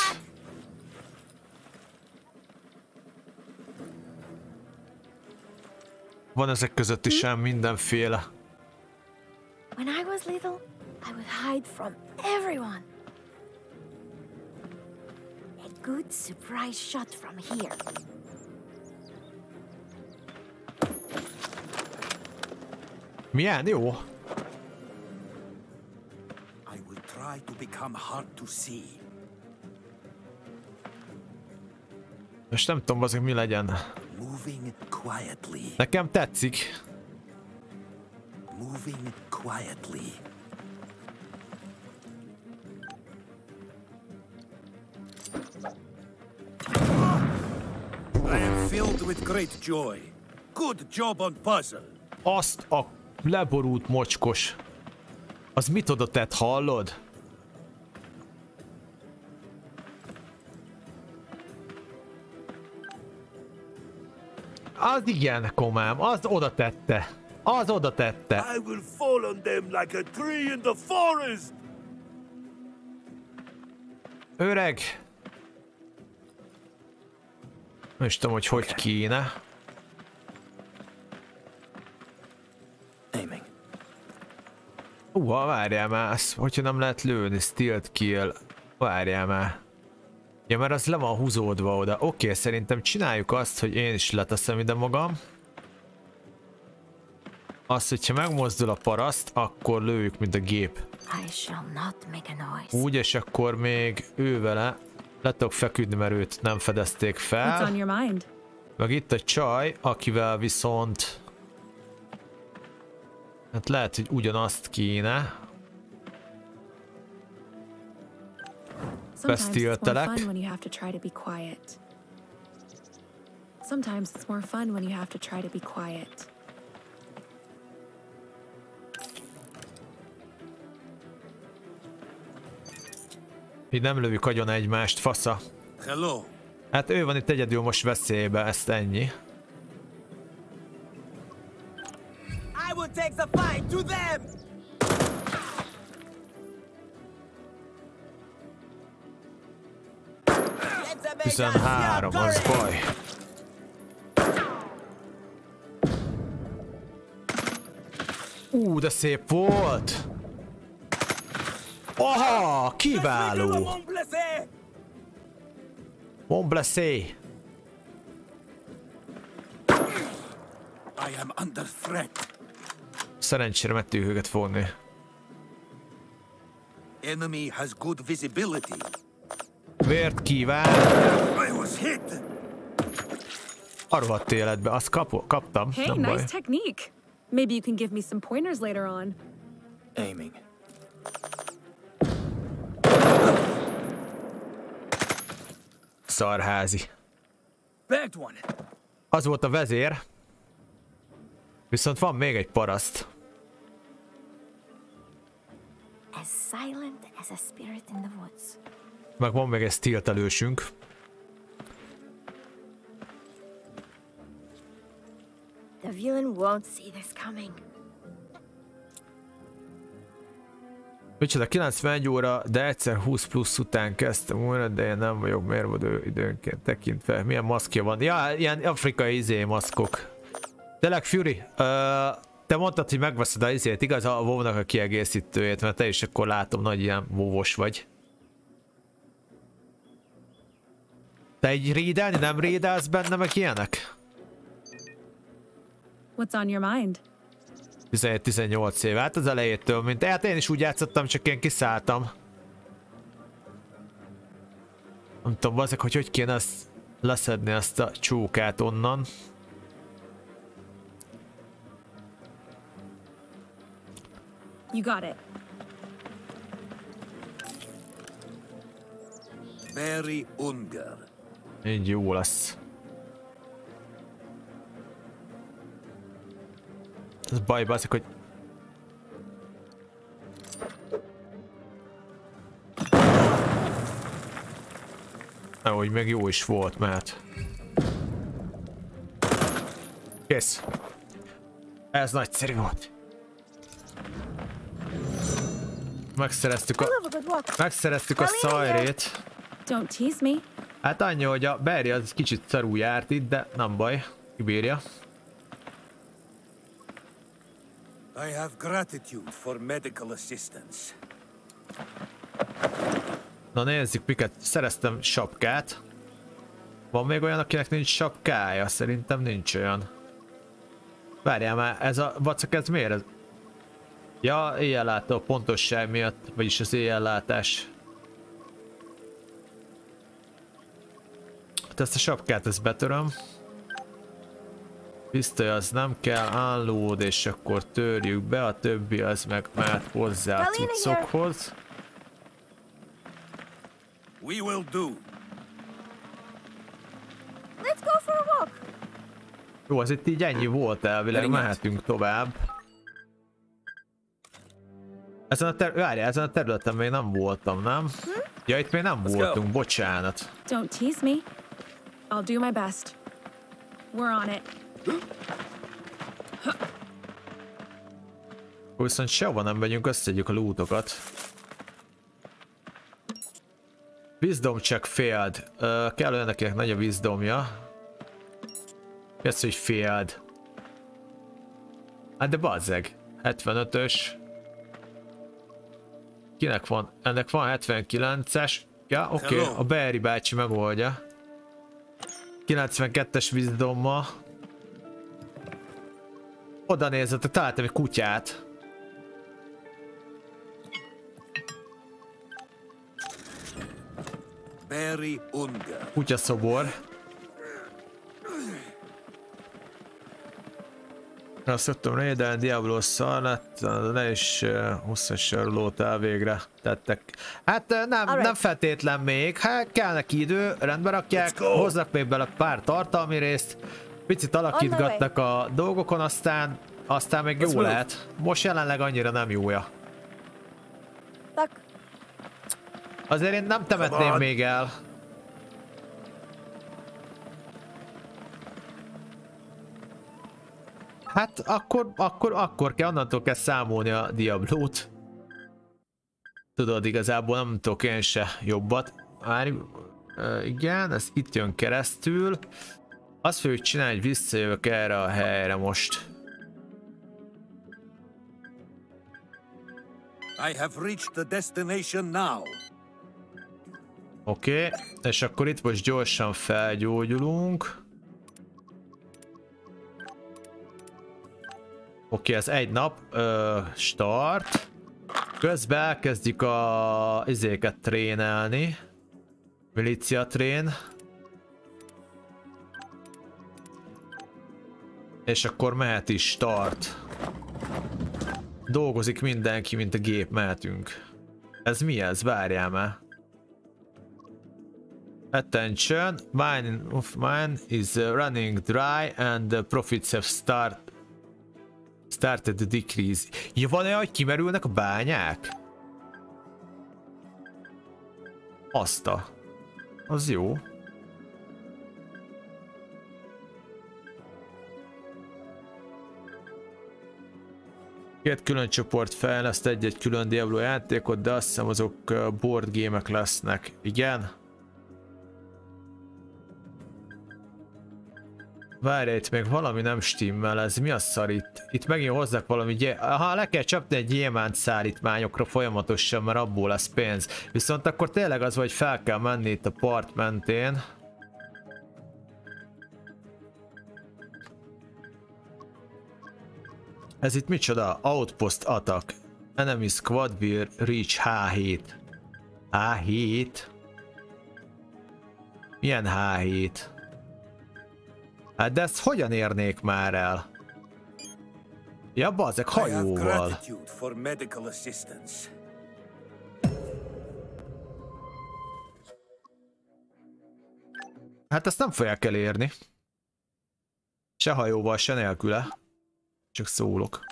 Van ezek között is sem mindenféle. When I was little, I would hide from everyone. A good surprise shot from here. Milyen jó? Try to become hard to see. Most nem tudom, azok mi legyen. Nekem tetszik. Moving quietly. I am filled with great joy. Good job on puzzle. Azt a leborult mocskos. Az mit oda tett, hallod? Az igen, komám, az oda tette. Az oda tette. I will fall on them like a tree in the forest. Öreg. Nem is tudom, hogy hogy kéne. Aiming. Ú, uh, várjál már, ezt, hogyha nem lehet lőni, stealth kill. Várjál már. Ja, mert az le van húzódva oda. Oké, okay, szerintem csináljuk azt, hogy én is leteszem ide magam. Azt, hogyha megmozdul a paraszt, akkor lőjük, mint a gép. Úgy, és akkor még ő vele le tudok feküdni, mert őt nem fedezték fel. Meg itt a csaj, akivel viszont... Hát lehet, hogy ugyanazt kéne. Quiet. Sometimes it's more fun when you have to try to be quiet. Így nem lövjük agyon egymást, fasza. Hello. Hát ő van itt egyedül most veszélybe, ezt ennyi. I will take the fight to them! 13, az baj. Ú, de szép volt! Aha, kiváló! Bon blessé! I am under threat. Szerencsére meg tudjuk őket fogni. Enemy has good visibility. Vért kíván! I was hit. A rohadt életbe, azt kap kaptam, Hey, nem nice baj. technique. Maybe you can give me some pointers later on. Aiming. Szarházi. Az volt a vezér. Viszont van még egy paraszt. As silent as a spirit in the woods. Meg van még egy stealth elősünk. The villain won't see this coming. Micsoda, 91 óra, de egyszer 20 plusz után kezdtem újra, de én nem vagyok mérvadő időnként tekintve. Milyen maszkja van? Ja, ilyen afrikai izé maszkok. Tényleg, Fury, te mondtad, hogy megveszed a izét, igaz? A wow a kiegészítőjét, mert te is akkor látom, nagy ilyen vóvos vagy. Te egy rédelni nem rédelsz benne, meg ilyenek? What's on your mind? 17-18 év, hát az elejétől, mint hát én is úgy játszottam, csak én kiszálltam. Nem tudom, azok, hogy hogy kéne ezt leszedni ezt a csókát onnan. You got it. Very Unger. Így jó lesz. Ez baj, baszik, hogy... Ahogy meg jó is volt, mert... Kész. Ez nagyszerű volt. Megszereztük a... Megszereztük a szajrét. Don't tease me. Hát annyi, hogy a Barry az kicsit szarú járt itt, de nem baj. Kibírja. I have gratitude for medical assistance. Na nézzük, miket szereztem sapkát. Van még olyan, akinek nincs sapkája? Szerintem nincs olyan. Várjál már, ez a vacak, ez miért? Ez... Ja, éjjellátó pontosság miatt, vagyis az éjjellátás. Hát ezt a sapkát, ezt betöröm. Pisztoly az nem kell, állód, és akkor törjük be, a többi az meg mehet hozzá a cuccokhoz. We will do. Let's go for a walk. Jó, az itt így ennyi volt elvileg, mehetünk tovább. Ezen a, ter Várjál, ezen a területen még nem voltam, nem? Ja, itt még nem Let's voltunk, bocsánat. Don't tease me. I'll do my best. We're on it. Viszont sehova nem megyünk, összedjük a lootokat. Wisdom check failed. Uh, kell olyan, akinek nagy a wisdomja. Mi az, hogy failed? Hát de bazzeg. 75-ös. Kinek van? Ennek van 79-es. Ja, oké, okay. Hello. a Barry bácsi megoldja. 92-es wisdommal. Oda nézett, találtam egy kutyát. Very Unger. Kutyaszobor. Azt szoktam rédelni, Diablosszal lett, ne is uh, 20 sarulót elvégre tettek. Hát nem, nem feltétlen még, hát kell neki idő, rendbe rakják, hoznak még bele pár tartalmi részt, picit alakítgatnak a dolgokon, aztán, aztán még Let's jó move. lehet. Most jelenleg annyira nem jója. Look, Azért én nem temetném még el. Hát akkor, akkor, akkor kell, onnantól kell számolni a Diablót. Tudod, igazából nem tudok én se jobbat. Uh, igen, ez itt jön keresztül. Azt fogjuk csinálni, hogy visszajövök erre a helyre most. I have reached the destination now. Oké, okay. és akkor itt most gyorsan felgyógyulunk. Oké, ez egy nap. Ö, start. Közben elkezdjük a izéket trénelni. Milícia trén. És akkor mehet is start. Dolgozik mindenki, mint a gép, mehetünk. Ez mi ez? Várjál már. Attention, mine of mine is uh, running dry and the profits have start started to decrease. Ja, van olyan, hogy kimerülnek a bányák? Azta. Az jó. Két külön csoport fejleszt egy-egy külön Diablo játékot, de azt hiszem azok uh, board lesznek. Igen? Várj, itt még valami nem stimmel, ez mi a szar itt? Itt megint hozzak valami gy- Aha, le kell csapni egy gyémánt szállítmányokra folyamatosan, mert abból lesz pénz. Viszont akkor tényleg az, hogy fel kell menni itt a part mentén. Ez itt micsoda? Outpost attack. Enemy squad will reach H7. H7? Milyen H7? Hát de ezt hogyan érnék már el? Ja, have hajóval. Hát ezt nem fogják elérni. Se hajóval, se nélküle. Csak szólok.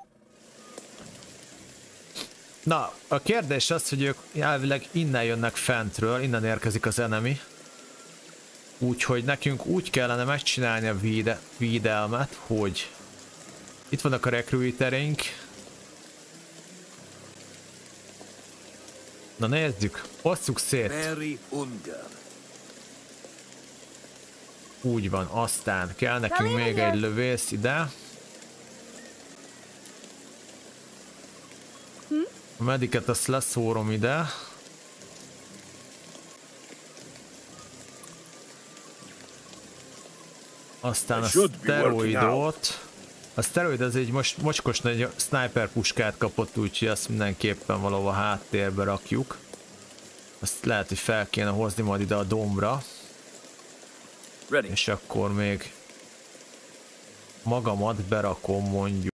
Na, a kérdés az, hogy ők elvileg innen jönnek fentről, innen érkezik az enemy. Úgyhogy nekünk úgy kellene megcsinálni a véde védelmet, hogy itt vannak a recruitereink. Na nézzük, osszuk szét. Úgy van, aztán kell nekünk még egy lövész ide. A mediket azt leszórom ide. Aztán a szteroidot. A szteroid az egy most mocskos nagy sniper puskát kapott, úgyhogy azt mindenképpen valahol háttérbe rakjuk. Azt lehet, hogy fel kéne hozni majd ide a dombra. Ready. És akkor még magamat berakom mondjuk.